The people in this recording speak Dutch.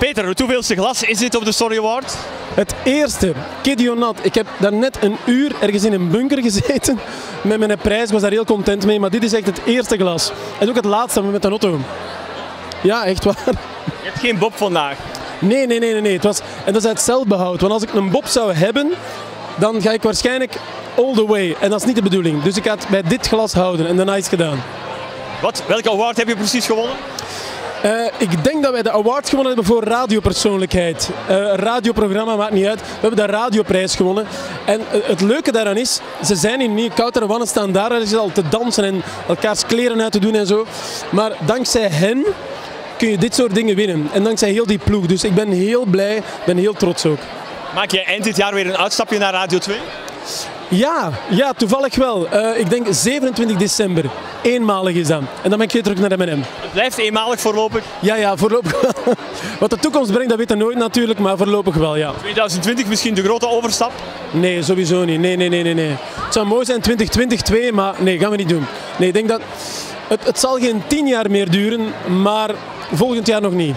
Peter, het hoeveelste glas is dit op de Story Award? Het eerste, Kid Not. Ik heb daar net een uur ergens in een bunker gezeten met mijn prijs. Ik was daar heel content mee, maar dit is echt het eerste glas. En ook het laatste met de auto. Ja, echt waar. Je hebt geen Bob vandaag. Nee, nee, nee, nee. nee. Het was, en dat is uit zelfbehoud. Want als ik een Bob zou hebben, dan ga ik waarschijnlijk all the way. En dat is niet de bedoeling. Dus ik ga het bij dit glas houden en daarna is het gedaan. Wat, welke award heb je precies gewonnen? Uh, ik denk dat wij de award gewonnen hebben voor radiopersoonlijkheid. Uh, radioprogramma maakt niet uit. We hebben de radioprijs gewonnen. En uh, het leuke daaraan is, ze zijn in niet Kouter Wannen staan daar al te dansen en elkaars kleren uit te doen en zo. Maar dankzij hen kun je dit soort dingen winnen. En dankzij heel die ploeg. Dus ik ben heel blij, ben heel trots ook. Maak jij eind dit jaar weer een uitstapje naar Radio 2? Ja, ja, toevallig wel. Uh, ik denk 27 december. Eenmalig is dat. En dan ben ik weer terug naar M&M. Het blijft eenmalig voorlopig? Ja, ja, voorlopig wel. Wat de toekomst brengt, dat weten we nooit natuurlijk, maar voorlopig wel, ja. 2020 misschien de grote overstap? Nee, sowieso niet. Nee, nee, nee, nee. nee. Het zou mooi zijn 2022, maar nee, gaan we niet doen. Nee, ik denk dat... Het, het zal geen tien jaar meer duren, maar volgend jaar nog niet.